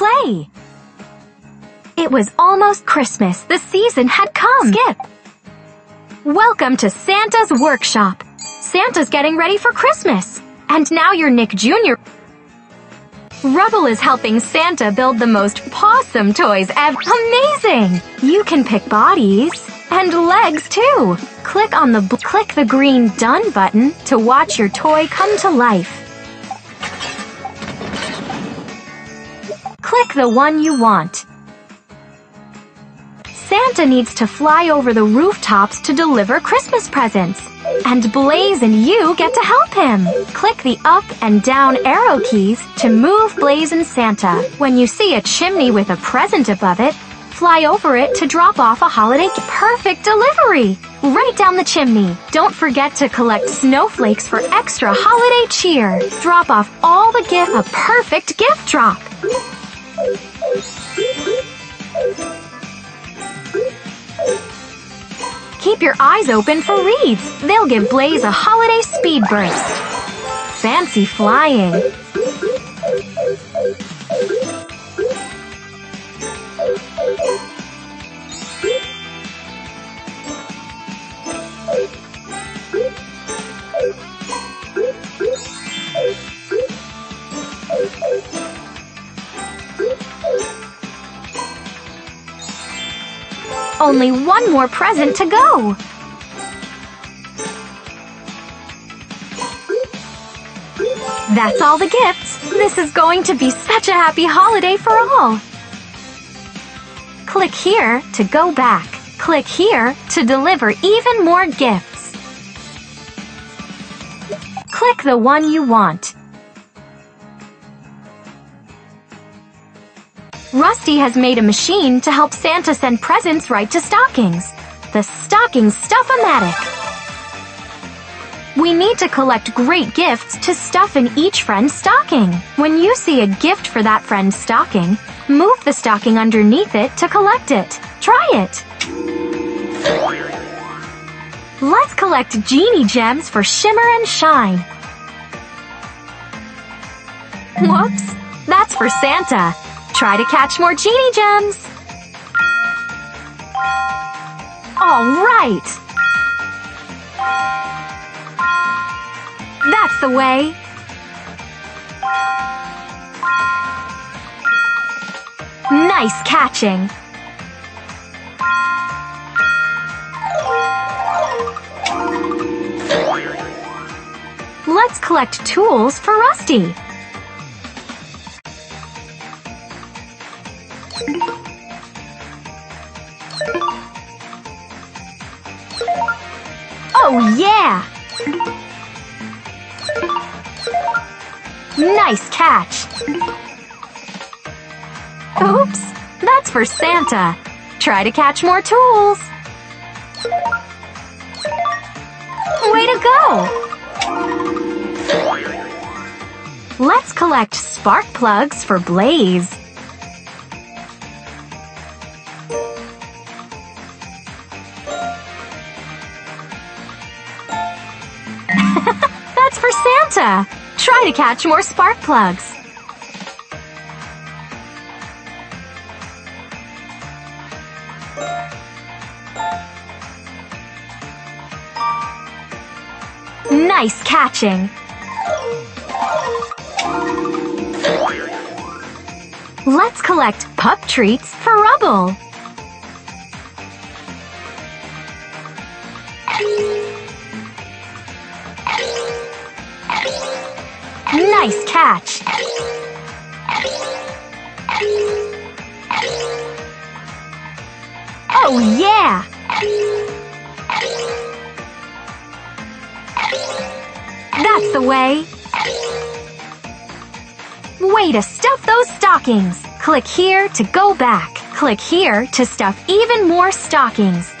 play. It was almost Christmas. The season had come. Skip. Welcome to Santa's workshop. Santa's getting ready for Christmas. And now you're Nick Jr. Rubble is helping Santa build the most pawsome toys ever. Amazing! You can pick bodies and legs too. Click on the click the green done button to watch your toy come to life. Click the one you want. Santa needs to fly over the rooftops to deliver Christmas presents. And Blaze and you get to help him. Click the up and down arrow keys to move Blaze and Santa. When you see a chimney with a present above it, fly over it to drop off a holiday perfect delivery. Right down the chimney. Don't forget to collect snowflakes for extra holiday cheer. Drop off all the gift a perfect gift drop. Keep your eyes open for reeds. They'll give Blaze a holiday speed burst. Fancy flying. Only one more present to go. That's all the gifts. This is going to be such a happy holiday for all. Click here to go back. Click here to deliver even more gifts. Click the one you want. Rusty has made a machine to help Santa send presents right to stockings. The Stocking Stuff-O-Matic. We need to collect great gifts to stuff in each friend's stocking. When you see a gift for that friend's stocking, move the stocking underneath it to collect it. Try it. Let's collect Genie Gems for Shimmer and Shine. Whoops, that's for Santa. Try to catch more Genie Gems! All right! That's the way! Nice catching! Let's collect tools for Rusty. Oh, yeah! Nice catch! Oops, that's for Santa. Try to catch more tools. Way to go! Let's collect spark plugs for Blaze. Santa! Try to catch more spark plugs. Nice catching! Let's collect pup treats for Rubble. Nice catch! Oh, yeah! That's the way! Way to stuff those stockings! Click here to go back. Click here to stuff even more stockings.